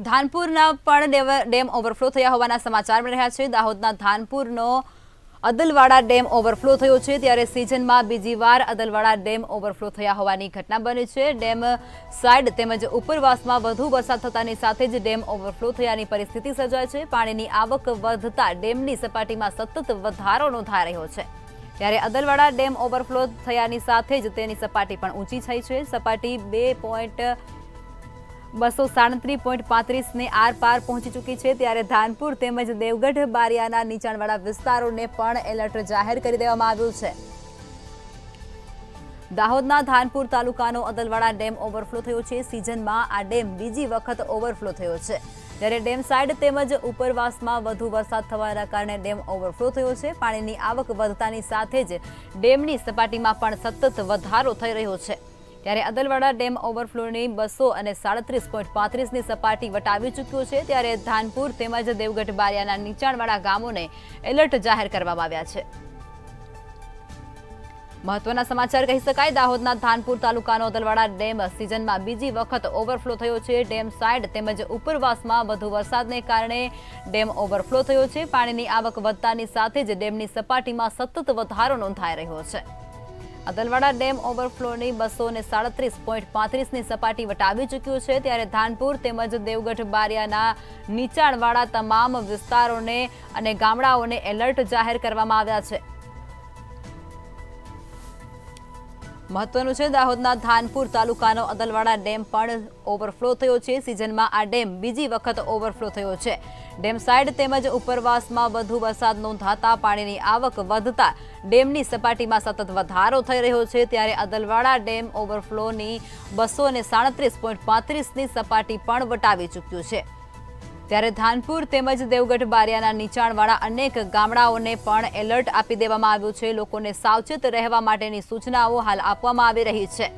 ધાનપુરના પણ dam overflow થયા હોવાના સમાચાર મળી રહ્યા છે. દાહોદના ધાનપુરનો અદલવાડા ડેમ ઓવરફ્લો થયો છે ત્યારે સિઝનમાં બીજી વાર અદલવાડા ડેમ ઓવરફ્લો થયા હોવાની ઘટના બની છે. ડેમ સાઇડ તેમજ ઉપરવાસમાં વધુ વરસાદ થતાની સાથે જ ડેમ ઓવરફ્લો થયાની પરિસ્થિતિ સર્જાય છે. પાણીની આવક વધતા ડેમની સપાટીમાં સતત વધારો નોંધાઈ રહ્યો છે. ત્યારે અદલવાડા ડેમ ઓવરફ્લો થયાની સાથે જ તેની સપાટી પણ ઊંચી થઈ છે. સપાટી બે પોઈન્ટ બસો સાડત્રીસ પોઈન્ટ પાંત્રીસને આર પાર પહોંચી ચૂકી છે ત્યારે ધાનપુર તેમજ દેવગઢ, બારિયાના નીચાણવાળા વિસ્તારોને પણ એલર્ટ જાહેર કરી દેવામાં આવ્યું છે. દાહોદના ધાનપુર તાલુકાનો અદલવાડા ડેમ ઓવરફ્લો થયો છે. સિઝનમાં આ ડેમ બીજી વખત ઓવરફ્લો થયો છે. ત્યારે ડેમ સાઇડ તેમજ ઉપરવાસમાં વધુ વરસાદ થવાના કારણે ડેમ ઓવરફ્લો થયો છે. પાણીની આવક વધતાની સાથે જ ડેમની સપાટીમાં પણ સતત વધારો થઈ રહ્યો છે. ત્યારે અદલવાડા ડેમ ઓવરફ્લોની બસો અને સાડત્રીસ પોઈન્ટ પાંત્રીસની સપાટી વટાવી ચૂક્યો છે. ત્યારે ધાનપુર તેમજ દેવગઢ બારિયાના નીચાણવાળા ગામોને એલર્ટ જાહેર કરવામાં આવ્યા છે. મહત્વના સમાચાર કહી શકાય, દાહોદના ધાનપુર તાલુકાનો અદલવાડા ડેમ સિઝનમાં બીજી વખત ઓવરફ્લો થયો છે. ડેમ સાઇડ તેમજ ઉપરવાસમાં વધુ વરસાદને કારણે ડેમ ઓવરફ્લો થયો છે. પાણીની આવક વધતાની સાથે જ ડેમની સપાટીમાં સતત વધારો નોંધાઈ રહ્યો છે. અદલવાડા ડેમ ઓવરફ્લોની બસો ને સાડત્રીસ પોઈન્ટ પાંત્રીસની સપાટી વટાવી ચૂક્યું છે. ત્યારે ધાનપુર તેમજ દેવગઢ બારિયાના નીચાણવાળા તમામ વિસ્તારોને અને ગામડાઓને એલર્ટ જાહેર કરવામાં આવ્યા છે. મહત્વનું છે દાહોદના ધાનપુર તાલુકાનો અદલવાડા ડેમ પણ ઓવરફ્લો થયો છે. સિઝનમાં આ ડેમ બીજી વખત ઓવરફ્લો થયો છે. ડેમ સાઇડ તેમજ ઉપરવાસમાં વધુ વરસાદ નોંધાતા પાણીની આવક વધતા ડેમની સપાટીમાં સતત વધારો થઈ રહ્યો છે. ત્યારે અદલવાડા ડેમ ઓવરફ્લોની બસો ને સપાટી પણ વટાવી ચૂક્યું છે. ત્યારે ધાનપુર તેમજ દેવગઢ બારિયાના નીચાણવાળા અનેક ગામડાઓને પણ એલર્ટ આપી દેવામાં આવ્યું છે. લોકોને સાવચેત રહેવા માટેની સૂચનાઓ હાલ આપવામાં આવી રહી છે.